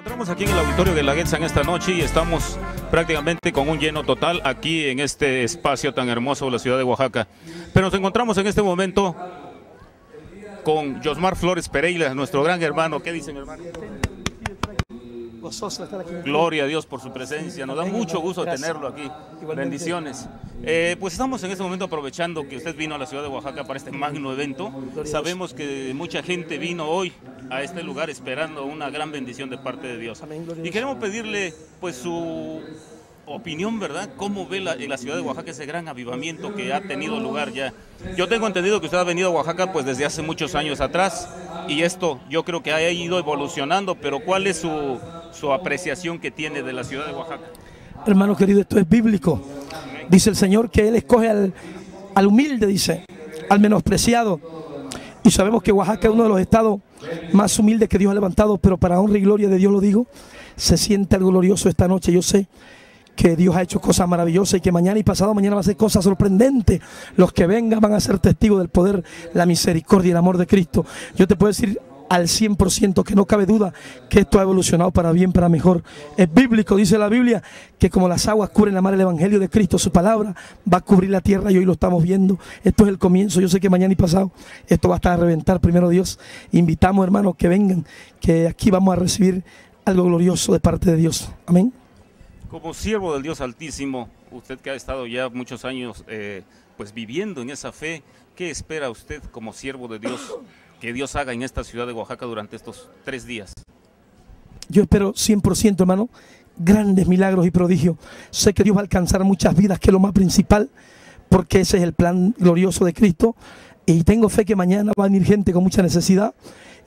encontramos aquí en el auditorio de la Guetza en esta noche y estamos prácticamente con un lleno total aquí en este espacio tan hermoso de la ciudad de Oaxaca. Pero nos encontramos en este momento con Josmar Flores Pereira, nuestro gran hermano. ¿Qué dicen, hermano? Gloria a Dios por su presencia. Nos da mucho gusto tenerlo aquí. Bendiciones. Eh, pues estamos en este momento aprovechando que usted vino a la ciudad de Oaxaca para este magno evento. Sabemos que mucha gente vino hoy a este lugar esperando una gran bendición de parte de Dios. Y queremos pedirle pues su opinión, ¿verdad? ¿Cómo ve la, en la ciudad de Oaxaca ese gran avivamiento que ha tenido lugar ya? Yo tengo entendido que usted ha venido a Oaxaca pues desde hace muchos años atrás y esto yo creo que ha ido evolucionando, pero ¿cuál es su, su apreciación que tiene de la ciudad de Oaxaca? Hermano querido, esto es bíblico. Dice el Señor que Él escoge al, al humilde, dice, al menospreciado. Y sabemos que Oaxaca es uno de los estados más humildes que Dios ha levantado, pero para honra y gloria de Dios lo digo, se siente algo glorioso esta noche. Yo sé que Dios ha hecho cosas maravillosas y que mañana y pasado mañana va a ser cosas sorprendentes. Los que vengan van a ser testigos del poder, la misericordia y el amor de Cristo. Yo te puedo decir al 100% que no cabe duda que esto ha evolucionado para bien, para mejor. Es bíblico, dice la Biblia, que como las aguas cubren la mar, el Evangelio de Cristo, su palabra va a cubrir la tierra y hoy lo estamos viendo. Esto es el comienzo, yo sé que mañana y pasado esto va a estar a reventar, primero Dios. Invitamos hermanos que vengan, que aquí vamos a recibir algo glorioso de parte de Dios. Amén. Como siervo del Dios Altísimo, usted que ha estado ya muchos años eh, pues viviendo en esa fe, ¿qué espera usted como siervo de Dios que Dios haga en esta ciudad de Oaxaca durante estos tres días? Yo espero 100%, hermano, grandes milagros y prodigios. Sé que Dios va a alcanzar muchas vidas, que es lo más principal, porque ese es el plan glorioso de Cristo. Y tengo fe que mañana va a venir gente con mucha necesidad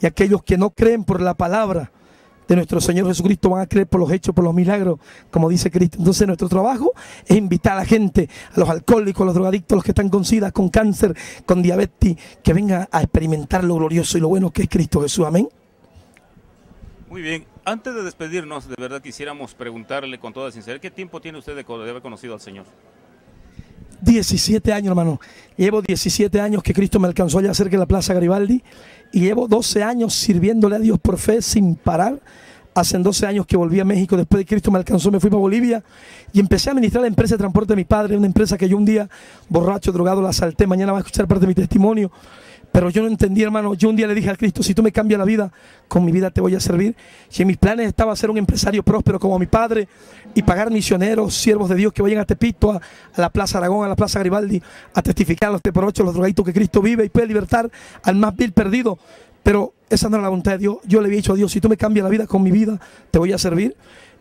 y aquellos que no creen por la palabra de nuestro Señor Jesucristo van a creer por los hechos, por los milagros, como dice Cristo. Entonces nuestro trabajo es invitar a la gente, a los alcohólicos, a los drogadictos, a los que están con sida, con cáncer, con diabetes, que vengan a experimentar lo glorioso y lo bueno que es Cristo Jesús. Amén. Muy bien, antes de despedirnos, de verdad quisiéramos preguntarle con toda sinceridad, ¿qué tiempo tiene usted de, haber conocido al Señor? 17 años, hermano. Llevo 17 años que Cristo me alcanzó allá cerca de la Plaza Garibaldi y llevo 12 años sirviéndole a Dios por fe sin parar. Hace 12 años que volví a México, después de Cristo me alcanzó, me fui para Bolivia y empecé a administrar la empresa de transporte de mi padre, una empresa que yo un día, borracho, drogado, la salté. Mañana va a escuchar parte de mi testimonio. Pero yo no entendí, hermano. Yo un día le dije a Cristo, si tú me cambias la vida, con mi vida te voy a servir. Si en mis planes estaba ser un empresario próspero como mi padre y pagar misioneros, siervos de Dios que vayan a Tepito, a, la Plaza Aragón, a la Plaza Garibaldi, a testificar a los teporochos, los drogaditos que Cristo vive y puede libertar al más vil perdido. Pero esa no era la voluntad de Dios. Yo le había dicho a Dios, si tú me cambias la vida con mi vida, te voy a servir.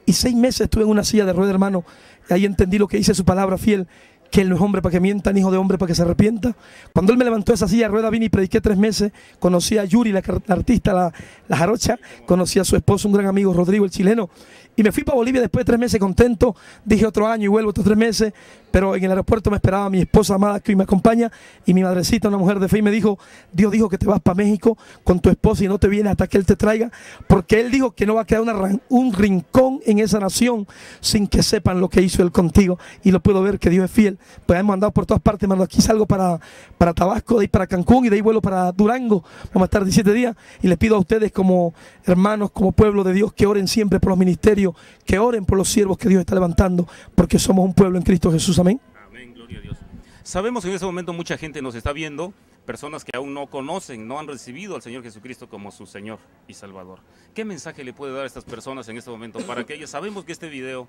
Y seis meses estuve en una silla de rueda, hermano. Y ahí entendí lo que dice su palabra fiel que él no es hombre para que mienta, ni hijo de hombre para que se arrepienta. Cuando él me levantó esa silla de rueda, vine y prediqué tres meses. Conocí a Yuri, la, la artista, la, la, jarocha. Conocí a su esposo, un gran amigo, Rodrigo, el chileno. Y me fui para Bolivia después de tres meses contento. Dije otro año y vuelvo otros tres meses. Pero en el aeropuerto me esperaba mi esposa amada que hoy me acompaña y mi madrecita, una mujer de fe, y me dijo, Dios dijo que te vas para México con tu esposa y no te vienes hasta que Él te traiga. Porque Él dijo que no va a quedar un rincón en esa nación sin que sepan lo que hizo Él contigo. Y lo puedo ver que Dios es fiel. Pues hemos andado por todas partes, hermano. Aquí salgo para, para Tabasco, de ahí para Cancún y de ahí vuelo para Durango. Vamos a estar 17 días. Y les pido a ustedes como hermanos, como pueblo de Dios, que oren siempre por los ministerios, que oren por los siervos que Dios está levantando, porque somos un pueblo en Cristo Jesús. Amén. Amén, gloria a Dios. Sabemos que en este momento mucha gente nos está viendo, personas que aún no conocen, no han recibido al Señor Jesucristo como su Señor y Salvador. ¿Qué mensaje le puede dar a estas personas en este momento para que ellas sabemos que este video,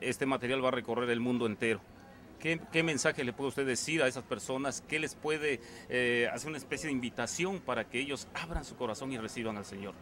este material va a recorrer el mundo entero? ¿Qué, ¿Qué, mensaje le puede usted decir a esas personas? ¿Qué les puede eh, hacer una especie de invitación para que ellos abran su corazón y reciban al Señor?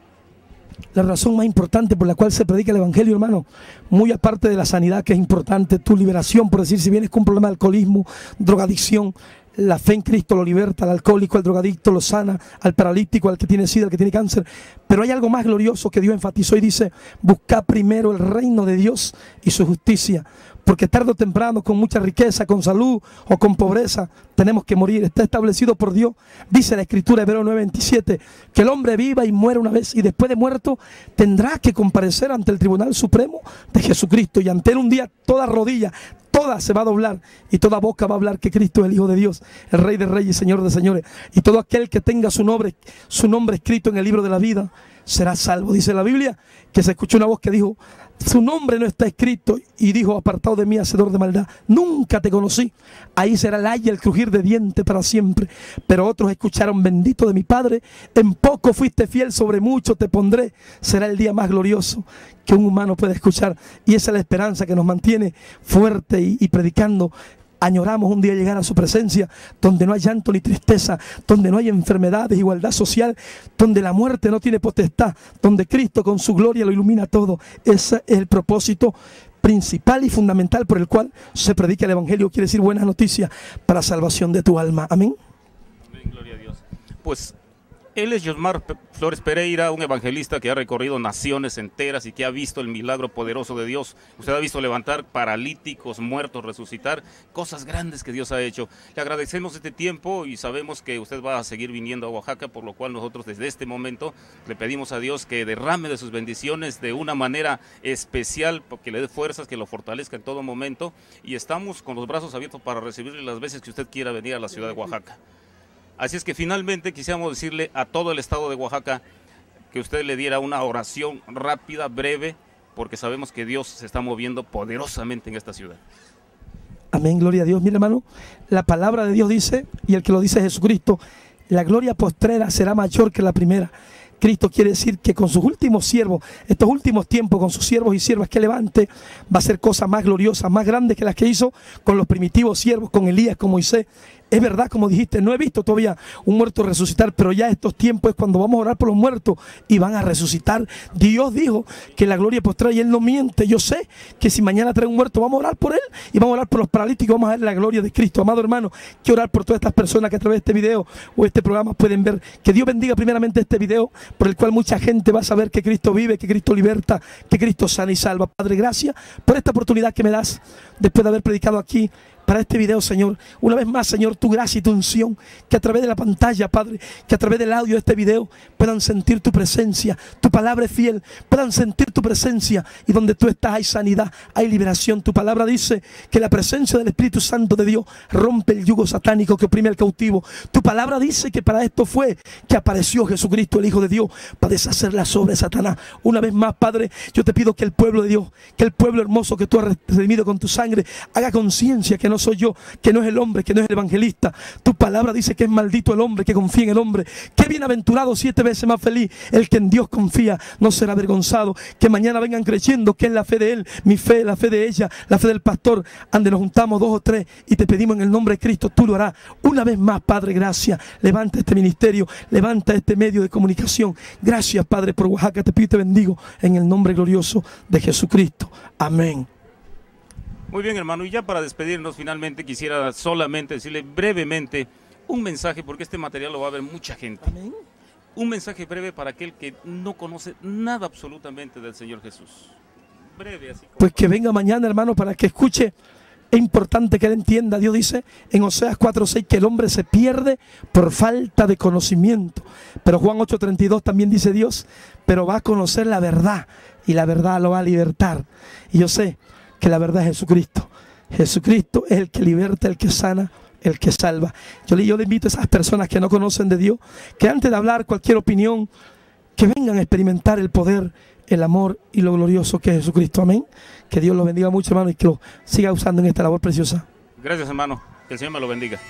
La razón más importante por la cual se predica el Evangelio, hermano, muy aparte de la sanidad que es importante, tu liberación, por decir, si vienes con un problema de alcoholismo, drogadicción, la fe en Cristo lo liberta, al alcohólico, al drogadicto lo sana, al paralítico, al que tiene sida, al que tiene cáncer. Pero hay algo más glorioso que Dios enfatizó y dice, busca primero el reino de Dios y su justicia. Porque tarde o temprano, con mucha riqueza, con salud o con pobreza, tenemos que morir. Está establecido por Dios. Dice la Escritura, Hebreo 9:27, que el hombre viva y muera una vez y después de muerto tendrá que comparecer ante el Tribunal Supremo de Jesucristo. Y ante él un día toda rodilla, toda se va a doblar y toda boca va a hablar que Cristo es el Hijo de Dios, el Rey de Reyes Señor de Señores. Y todo aquel que tenga su nombre, su nombre escrito en el libro de la vida será salvo. Dice la Biblia que se escuchó una voz que dijo, su nombre no está escrito y dijo, apartado de mí, hacedor de maldad, nunca te conocí. Ahí será el ay y el crujir de diente para siempre. Pero otros escucharon, bendito de mi Padre, en poco fuiste fiel, sobre mucho te pondré. Será el día más glorioso que un humano puede escuchar. Y esa es la esperanza que nos mantiene fuerte y predicando añoramos un día llegar a su presencia, donde no hay llanto ni tristeza, donde no hay enfermedades, igualdad social, donde la muerte no tiene potestad, donde Cristo con su gloria lo ilumina todo. Ese es el propósito principal y fundamental por el cual se predica el Evangelio, quiere decir buenas noticias para salvación de tu alma. Amén. Amén, gloria a Dios. Pues él es Josmar Flores Pereira, un evangelista que ha recorrido naciones enteras y que ha visto el milagro poderoso de Dios. Usted ha visto levantar paralíticos, muertos, resucitar, cosas grandes que Dios ha hecho. Le agradecemos este tiempo y sabemos que usted va a seguir viniendo a Oaxaca, por lo cual nosotros desde este momento le pedimos a Dios que derrame de sus bendiciones de una manera especial, que le dé fuerzas, que lo fortalezca en todo momento y estamos con los brazos abiertos para recibirle las veces que usted quiera venir a la ciudad de Oaxaca. Así es que finalmente quisiéramos decirle a todo el estado de Oaxaca que usted le diera una oración rápida, breve, porque sabemos que Dios se está moviendo poderosamente en esta ciudad. Amén, gloria a Dios. Mira, hermano, la palabra de Dios dice, y el que lo dice es Jesucristo, la gloria postrera será mayor que la primera. Cristo quiere decir que con sus últimos siervos, estos últimos tiempos, con sus siervos y siervas que levante, va a ser cosas más gloriosas, más grandes que las que hizo con los primitivos siervos, con Elías, con Moisés. Es verdad, como dijiste, no he visto todavía un muerto resucitar, pero ya estos tiempos es cuando vamos a orar por los muertos y van a resucitar. Dios dijo que la gloria postrera y Él no miente. Yo sé que si mañana trae un muerto, vamos a orar por Él y vamos a orar por los paralíticos, vamos a ver la gloria de Cristo. Amado hermano, quiero orar por todas estas personas que a través de este video o este programa pueden ver. Que Dios bendiga primeramente este video por el cual mucha gente va a saber que Cristo vive, que Cristo liberta, que Cristo sana y salva. Padre, gracias por esta oportunidad que me das después de haber predicado aquí para este video, Señor. Una vez más, Señor, tu gracia y tu unción, que a través de la pantalla, Padre, que a través del audio de este video puedan sentir tu presencia. Tu palabra es fiel, puedan sentir tu presencia. Y donde tú estás hay sanidad, hay liberación. Tu palabra dice que la presencia del Espíritu Santo de Dios rompe el yugo satánico que oprime al cautivo. Tu palabra dice que para esto fue que apareció Jesucristo, el Hijo de Dios, para deshacer la sobre Satanás. Una vez más, Padre, yo te pido que el pueblo de Dios, que el pueblo hermoso que tú has redimido con tu sangre, haga conciencia que no soy yo, que no es el hombre, que no es el evangelista. Tu palabra dice que es maldito el hombre que confía en el hombre. Qué bienaventurado, siete veces más feliz, el que en Dios confía, no será avergonzado. Que mañana vengan creyendo que es la fe de él, mi fe, la fe de ella, la fe del pastor. Ande, nos juntamos dos o tres y te pedimos en el nombre de Cristo, tú lo harás. Una vez más, Padre, gracias. Levanta este ministerio, levanta este medio de comunicación. Gracias, Padre, por Oaxaca. Te pido y te bendigo en el nombre glorioso de Jesucristo. Amén. Muy bien, hermano, y ya para despedirnos finalmente quisiera solamente decirle brevemente un mensaje, porque este material lo va a ver mucha gente. Amén. Un mensaje breve para aquel que no conoce nada absolutamente del Señor Jesús. Breve, así como... Pues que venga mañana, hermano, para que escuche. Es importante que él entienda. Dios dice en Oseas 4:6 que el hombre se pierde por falta de conocimiento. Pero Juan 8:32 también dice Dios, pero va a conocer la verdad y la verdad lo va a libertar. Y yo sé que la verdad es Jesucristo. Jesucristo es el que liberta, el que sana, el que salva. Yo le, invito a esas personas que no conocen de Dios, que antes de hablar cualquier opinión, que vengan a experimentar el poder, el amor y lo glorioso que es Jesucristo. Amén. Que Dios los bendiga mucho, hermano, y que lo siga usando en esta labor preciosa. Gracias, hermano. Que el Señor me lo bendiga.